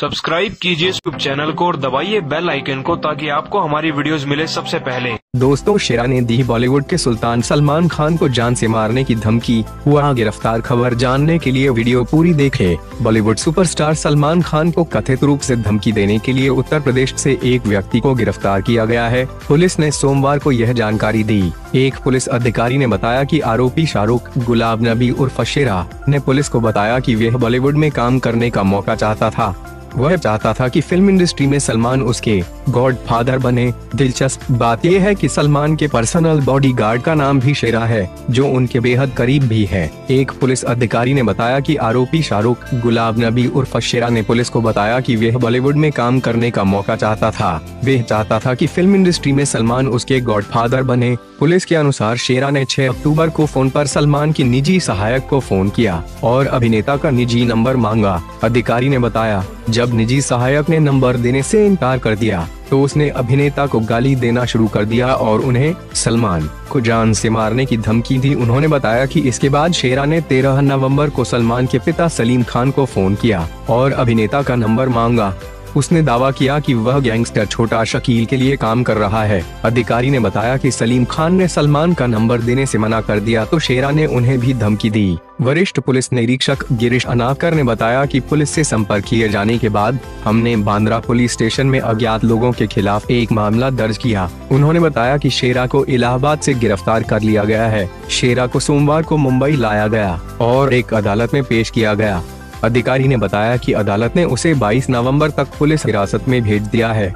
Subscribe कीजिए YouTube channel को और दबाइए बेल आइकन को ताकि आपको हमारी वीडियोस मिले सबसे पहले। दोस्तों, शेरा ने दी बॉलीवुड के सुल्तान सलमान खान को जान से मारने की धमकी, हुआ गिरफ़्तार खबर जानने के लिए वीडियो पूरी देखें। बॉलीवुड सुपरस्टार सलमान खान को कथित रूप से धमकी देने के लिए उत्तर प्रदेश से एक व्यक्ति को गिरफ़्तार किया गया है। पुलिस ने सोमवार को यह जानकारी दी। एक पुलिस अधिकारी ने बताया कि आरोपी शाहरुख, गुलाब नबी उर्फ़ शेरा ने पुलिस को बताया कि वह बॉलीवुड में काम करने का मौका चाहता था। वह चाहता था कि फ़िल्म इंडस्ट्री में सलमान उसके गॉड फादर बने। दिलचस्प बात यह है कि सलमान के पर्सनल बॉडीगार्ड का नाम भी शेरा है, जो उनके बेहद करीब भी है। एक पुलिस अधिकारी ने बताया कि आरोपी शाहरुख गुलाब नबी उर्फ़ शेरा ने पुलिस को बताया कि वह बॉलीवुड में काम करने का मौका चाहता था। वह चाहता था कि फ़िल्म इंडस्ट्री में सलमान उसके गॉडफादर बने। पुलिस के अनुसार शेरा ने 6 अक्टूबर को फ़ोन पर सलमान की निजी सहायक को फ़ोन किया और अभिनेता का निजी नंबर मांगा। अधिकारी ने बताया जब निजी सहायक ने नंबर देने से इनकार कर दिया। तो उसने अभिनेता को गाली देना शुरू कर दिया और उन्हें सलमान को जान से मारने की धमकी दी। उन्होंने बताया कि इसके बाद शेरा ने 13 नवंबर को सलमान के पिता सलीम खान को फ़ोन किया और अभिनेता का नंबर मांगा। उसने दावा किया कि वह गैंगस्टर छोटा शकील के लिए काम कर रहा है। अधिकारी ने बताया कि सलीम खान ने सलमान का नंबर देने से मना कर दिया तो शेरा ने उन्हें भी धमकी दी। वरिष्ठ पुलिस निरीक्षक गिरीश अनाकर ने बताया कि पुलिस से संपर्क किए जाने के बाद हमने बांद्रा पुलिस स्टेशन में अज्ञात लोगों के खिलाफ एक मामला दर्ज किया। उन्होंने बताया कि शेरा को इलाहाबाद से गिरफ़्तार कर लिया गया है। शेरा को सोमवार को मुंबई लाया गया और एक अदालत में पेश किया गया। अधिकारी ने बताया कि अदालत ने उसे 22 नवंबर तक पुलिस हिरासत में भेज दिया है।